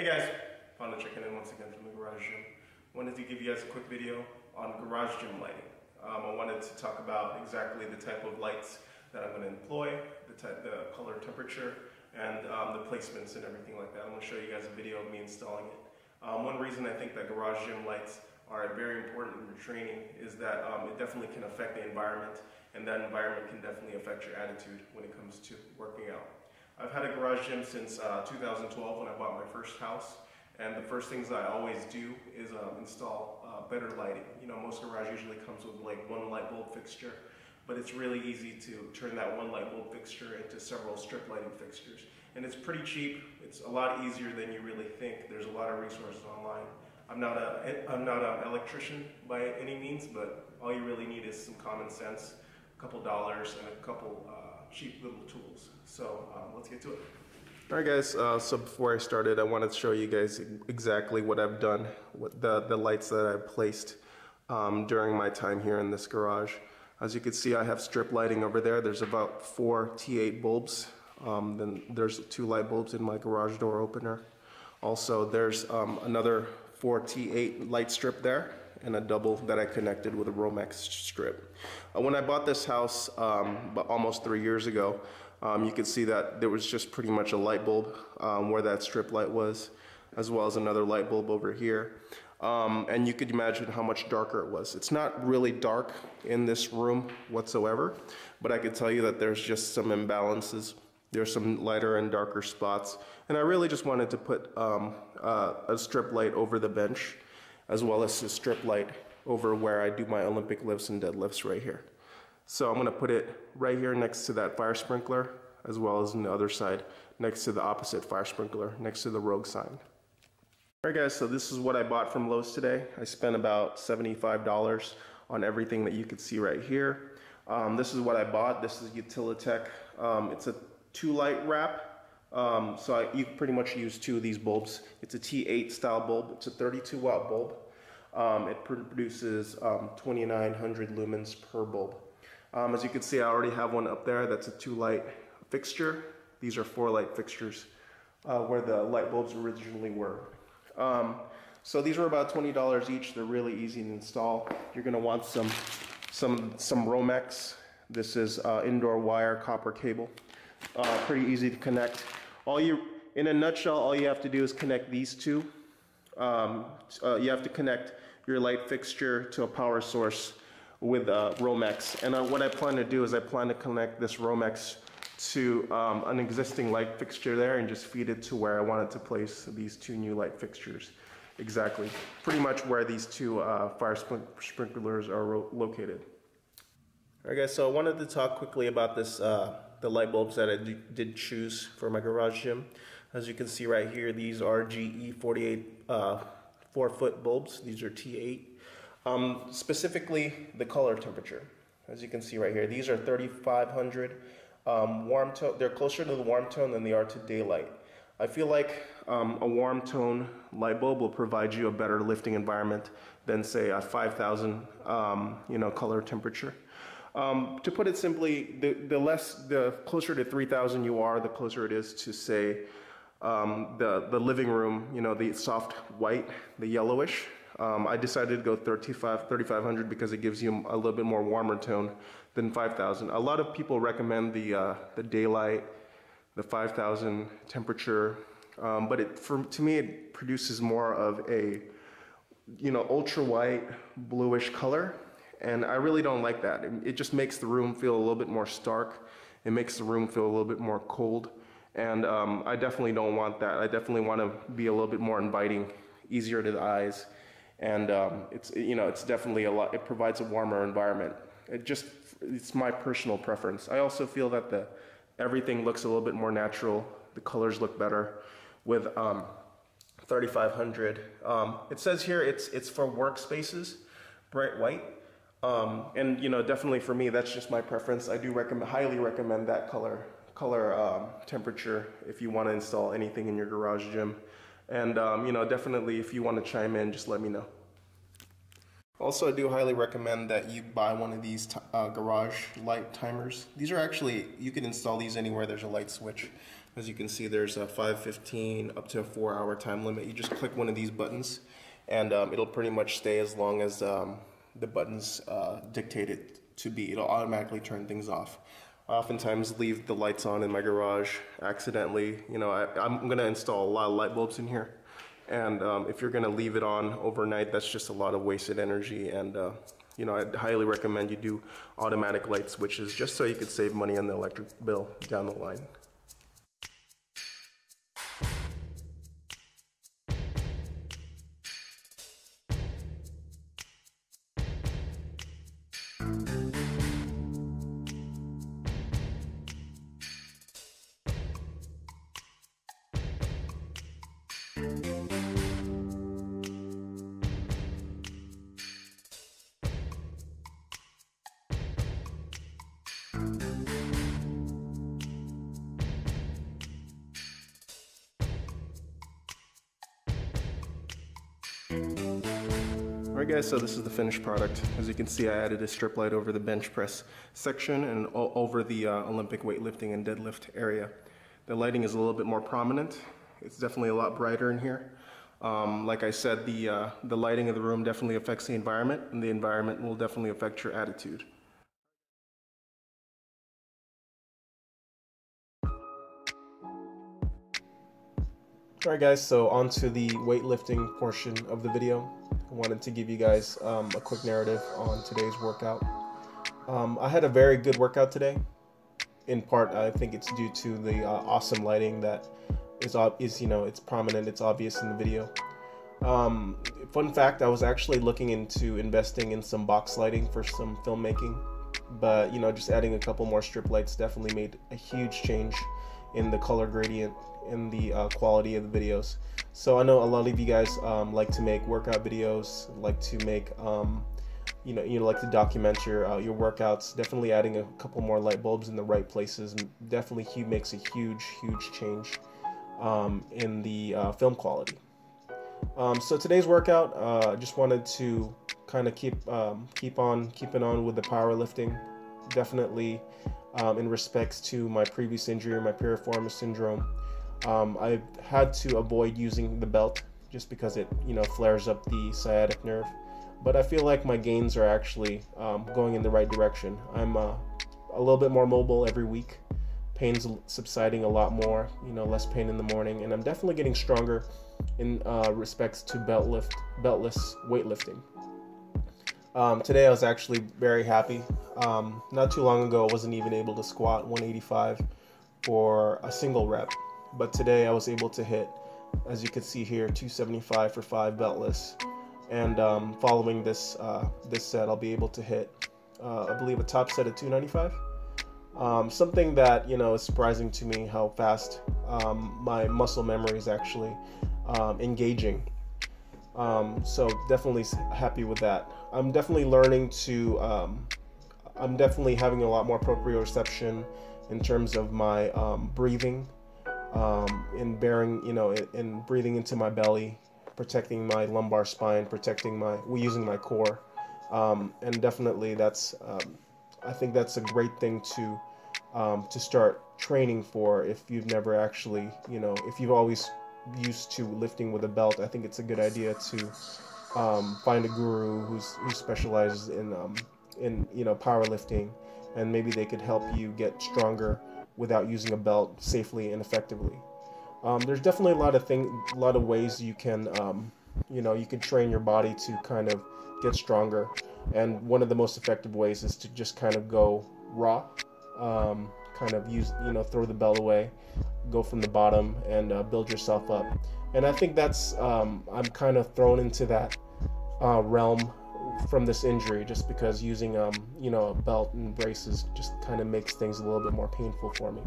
Hey guys, Pando checking in once again from the Garage Gym. Wanted to give you guys a quick video on Garage Gym lighting. Um, I wanted to talk about exactly the type of lights that I'm going to employ, the, type, the color temperature, and um, the placements and everything like that. I'm going to show you guys a video of me installing it. Um, one reason I think that Garage Gym lights are very important in your training is that um, it definitely can affect the environment, and that environment can definitely affect your attitude when it comes to working out. I've had a garage gym since uh, 2012 when I bought my first house. And the first things I always do is um, install uh, better lighting. You know, most garage usually comes with like one light bulb fixture, but it's really easy to turn that one light bulb fixture into several strip lighting fixtures. And it's pretty cheap. It's a lot easier than you really think. There's a lot of resources online. I'm not a I'm not an electrician by any means, but all you really need is some common sense, a couple dollars, and a couple uh, cheap little tools. So um, let's get to it. Alright guys, uh, so before I started I wanted to show you guys exactly what I've done, what the, the lights that I've placed um, during my time here in this garage. As you can see I have strip lighting over there, there's about four T8 bulbs, um, then there's two light bulbs in my garage door opener. Also there's um, another four T8 light strip there and a double that I connected with a Romex strip. Uh, when I bought this house um, almost three years ago, um, you can see that there was just pretty much a light bulb um, where that strip light was, as well as another light bulb over here. Um, and you could imagine how much darker it was. It's not really dark in this room whatsoever, but I could tell you that there's just some imbalances. There's some lighter and darker spots. And I really just wanted to put um, uh, a strip light over the bench, as well as the strip light over where I do my Olympic lifts and deadlifts right here. So I'm gonna put it right here next to that fire sprinkler, as well as on the other side, next to the opposite fire sprinkler, next to the rogue sign. Alright guys, so this is what I bought from Lowe's today. I spent about $75 on everything that you could see right here. Um, this is what I bought. This is Utilitech. Um, it's a two light wrap. Um, so I, you pretty much use two of these bulbs. It's a T8 style bulb. It's a 32 watt bulb. Um, it produces um, 2900 lumens per bulb. Um, as you can see, I already have one up there. That's a two light fixture. These are four light fixtures uh, where the light bulbs originally were. Um, so these were about $20 each. They're really easy to install. You're gonna want some, some, some Romex. This is uh, indoor wire copper cable. Uh, pretty easy to connect. All you, in a nutshell, all you have to do is connect these two. Um, uh, you have to connect your light fixture to a power source with uh, Romex. And uh, what I plan to do is I plan to connect this Romex to um, an existing light fixture there and just feed it to where I wanted to place these two new light fixtures. Exactly, pretty much where these two uh, fire sprinklers are located. All right guys, so I wanted to talk quickly about this, uh, the light bulbs that I did choose for my garage gym. As you can see right here, these are GE 48 uh, 4 foot bulbs. These are T8. Um, specifically, the color temperature. As you can see right here, these are 3500 um, warm tone. They're closer to the warm tone than they are to daylight. I feel like um, a warm tone light bulb will provide you a better lifting environment than say a 5000 um, you know color temperature. Um, to put it simply, the, the less, the closer to 3000 you are, the closer it is to say um, the, the living room, you know, the soft white, the yellowish. Um, I decided to go 35, 3500 because it gives you a little bit more warmer tone than 5000. A lot of people recommend the, uh, the daylight, the 5000 temperature, um, but it, for, to me it produces more of a you know, ultra white, bluish color. And I really don't like that. It, just makes the room feel a little bit more stark. It makes the room feel a little bit more cold. And um, I definitely don't want that. I definitely want to be a little bit more inviting, easier to the eyes and um, it's you know it's definitely a lot. It provides a warmer environment. It just it's my personal preference. I also feel that the everything looks a little bit more natural. The colors look better with um, 3500. Um, it says here it's it's for workspaces, bright white. Um, and you know definitely for me that's just my preference. I do recommend highly recommend that color color um, temperature if you want to install anything in your garage gym. And um, you know, definitely if you want to chime in, just let me know. Also, I do highly recommend that you buy one of these uh, garage light timers. These are actually, you can install these anywhere there's a light switch. As you can see, there's a 515 up to a four hour time limit. You just click one of these buttons and um, it'll pretty much stay as long as um, the buttons uh, dictate it to be. It'll automatically turn things off. I oftentimes leave the lights on in my garage accidentally. You know, I, I'm gonna install a lot of light bulbs in here. And um, if you're gonna leave it on overnight, that's just a lot of wasted energy. And uh, you know, I'd highly recommend you do automatic light switches just so you could save money on the electric bill down the line. Alright guys, so this is the finished product. As you can see, I added a strip light over the bench press section and over the uh, Olympic weightlifting and deadlift area. The lighting is a little bit more prominent. It's definitely a lot brighter in here. Um, like I said, the, uh, the lighting of the room definitely affects the environment, and the environment will definitely affect your attitude. Alright guys, so on to the weightlifting portion of the video. I wanted to give you guys um, a quick narrative on today's workout. Um, I had a very good workout today. In part, I think it's due to the uh, awesome lighting that is, is, you know, it's prominent, it's obvious in the video. Um, fun fact, I was actually looking into investing in some box lighting for some filmmaking, but you know, just adding a couple more strip lights definitely made a huge change in the color gradient in the uh, quality of the videos. So I know a lot of you guys um, like to make workout videos, like to make, um, you know, you know, like to document your uh, your workouts. Definitely adding a couple more light bulbs in the right places definitely makes a huge, huge change um, in the uh, film quality. Um, so today's workout, uh, just wanted to kind of keep um, keep on keeping on with the powerlifting. Definitely um, in respects to my previous injury, my piriformis syndrome. Um, I had to avoid using the belt just because it, you know, flares up the sciatic nerve. But I feel like my gains are actually um, going in the right direction. I'm uh, a little bit more mobile every week. Pain's subsiding a lot more, you know, less pain in the morning, and I'm definitely getting stronger in uh, respects to belt lift, beltless weightlifting. Um, today I was actually very happy. Um, not too long ago, I wasn't even able to squat 185 for a single rep, but today I was able to hit, as you can see here, 275 for five beltless. And um, following this uh, this set, I'll be able to hit, uh, I believe, a top set of 295. Um, something that you know is surprising to me how fast um, my muscle memory is actually um, engaging um, so definitely happy with that. I'm definitely learning to. Um, I'm definitely having a lot more proprioception in terms of my breathing, um, in bearing, you know, in, in, breathing into my belly, protecting my lumbar spine, protecting my, using my core, um, and definitely that's. Um, I think that's a great thing to to start training for if you've never actually, you know, if you've always used to lifting with a belt, I think it's a good idea to um, find a guru who's who specializes in um, in you know powerlifting, and maybe they could help you get stronger without using a belt safely and effectively. Um, there's definitely a lot of thing, a lot of ways you can um, you know you can train your body to kind of get stronger, and one of the most effective ways is to just kind of go raw. Um, kind of use you know throw the belt away go from the bottom and uh, build yourself up. And I think that's um, I'm kind of thrown into that uh, realm from this injury just because using um, you know a belt and braces just kind of makes things a little bit more painful for me.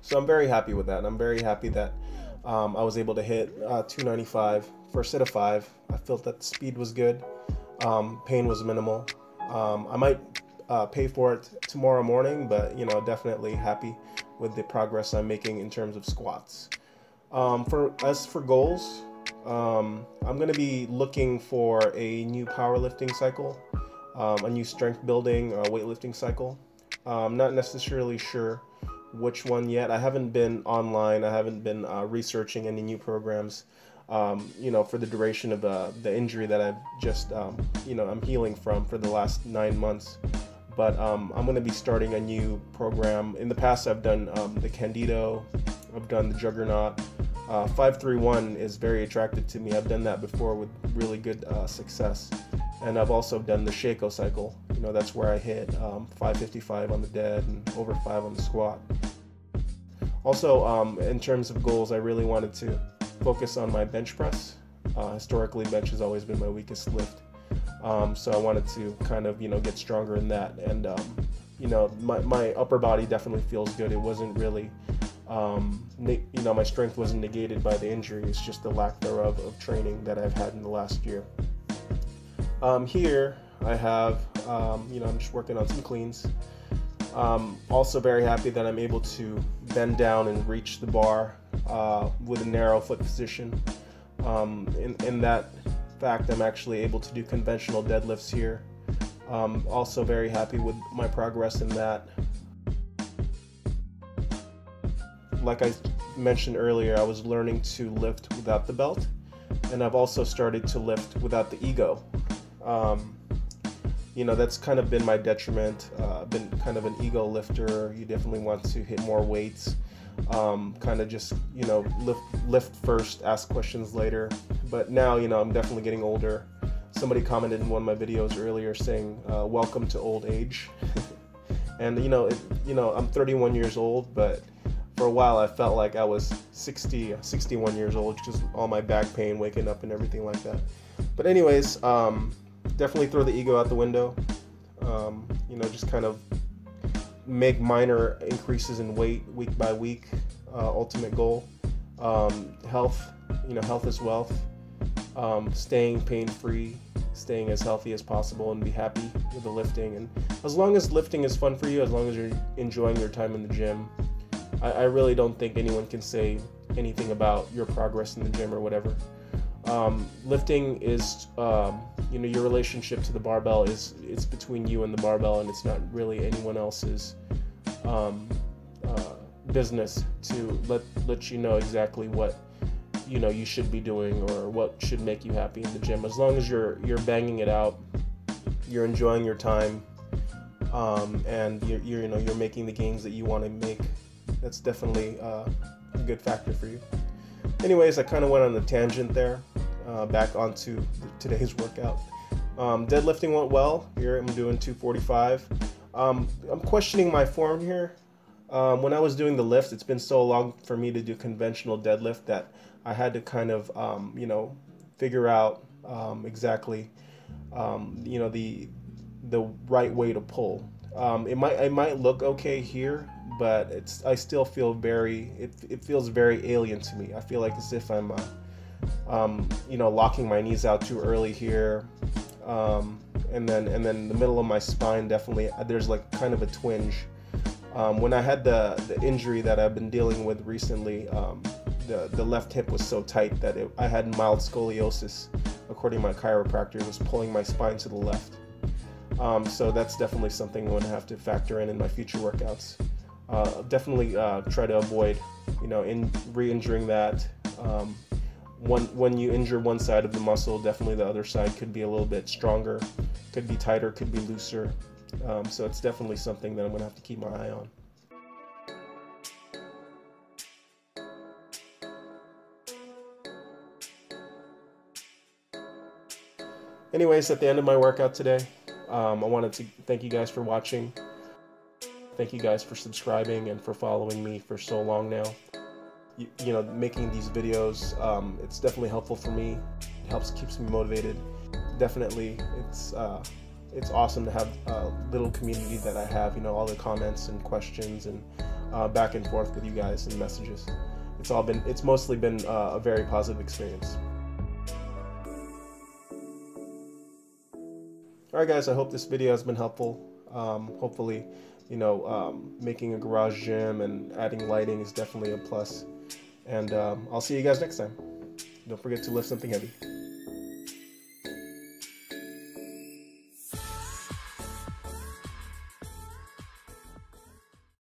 So I'm very happy with that. And I'm very happy that um, I was able to hit uh, 295 for a set of five. I felt that the speed was good, um, pain was minimal. Um, I might uh, pay for it tomorrow morning, but you know definitely happy with the progress I'm making in terms of squats. Um, for as for goals, um, I'm going to be looking for a new powerlifting cycle, um, a new strength building weightlifting cycle. I'm not necessarily sure which one yet. I haven't been online. I haven't been uh, researching any new programs. Um, you know, for the duration of the injury that I've just, um, you know, I'm healing from for the last nine months. But um, I'm going to be starting a new program. In the past, I've done um, the Candito, I've done the Juggernaut. Uh, 531 is very attractive to me. I've done that before with really good uh, success. And I've also done the Sheiko cycle. You know, that's where I hit um, 555 on the dead and over 5 on the squat. Also, um, in terms of goals, I really wanted to focus on my bench press. Uh, historically, bench has always been my weakest lift. Um, so I wanted to kind of, you know, get stronger in that. And, um, you know, my, my upper body definitely feels good. It wasn't really, um, you know, my strength wasn't negated by the injury. It's just the lack thereof of training that I've had in the last year. Um, here I have, um, you know, I'm just working on some cleans. Um, also very happy that I'm able to bend down and reach the bar uh, with a narrow foot position. Um, in, in, that fact, I'm actually able to do conventional deadlifts here. Um, also very happy with my progress in that. Like I mentioned earlier, I was learning to lift without the belt, and I've also started to lift without the ego. Um, you know, that's kind of been my detriment. Uh, I've been kind of an ego lifter. You definitely want to hit more weights. Um, kind of just, you know, lift, lift first, ask questions later. But now, you know, I'm definitely getting older. Somebody commented in one of my videos earlier saying, uh, "Welcome to old age." and you know, it, you know, I'm 31 years old, but for a while I felt like I was 60, 61 years old, just all my back pain, waking up, and everything like that. But anyways, um, definitely throw the ego out the window. Um, you know, just kind of make minor increases in weight week by week. Uh, ultimate goal. Um, health, you know, health is wealth. Um, staying pain free, staying as healthy as possible, and be happy with the lifting. And as long as lifting is fun for you, as long as you're enjoying your time in the gym, I, I really don't think anyone can say anything about your progress in the gym or whatever. Um, lifting is, um, you know, your relationship to the barbell is it's between you and the barbell, and it's not really anyone else's um, uh, business to let let you know exactly what you know you should be doing or what should make you happy in the gym. As long as you're you're banging it out, you're enjoying your time, um, and you're, you're, you know you're making the gains that you want to make. That's definitely uh, a good factor for you. Anyways, I kind of went on a tangent there uh, back onto today's workout. Um, deadlifting went well. Here I'm doing 245. Um, I'm questioning my form here. Um, when I was doing the lift, it's been so long for me to do conventional deadlift that I had to kind of, um, you know, figure out um, exactly, um, you know, the the right way to pull. it might it might look okay here, but it's I still feel very it, it feels very alien to me. I feel like as if I'm uh, um, you know, locking my knees out too early here. Um, and then and then the middle of my spine definitely there's like kind of a twinge. Um, when I had the, the injury that I've been dealing with recently, um, the, the left hip was so tight that it, I had mild scoliosis. According to my chiropractor, it was pulling my spine to the left. Um, so that's definitely something I'm going to have to factor in in my future workouts. Uh, definitely uh, try to avoid, you know, in re-injuring that. Um, when you injure one side of the muscle, definitely the other side could be a little bit stronger, could be tighter, could be looser. Um, so it's definitely something that I'm gonna have to keep my eye on. Anyways, at the end of my workout today, um, I wanted to thank you guys for watching. Thank you guys for subscribing and for following me for so long now you, you know, making these videos. Um, it's definitely helpful for me. It helps keeps me motivated. Definitely, it's uh, it's awesome to have a little community that I have. You know, all the comments and questions and uh, back and forth with you guys and messages. It's all been. It's mostly been uh, a very positive experience. All right, guys. I hope this video has been helpful. Um, hopefully, you know, um, making a garage gym and adding lighting is definitely a plus. And um, I'll see you guys next time. Don't forget to lift something heavy.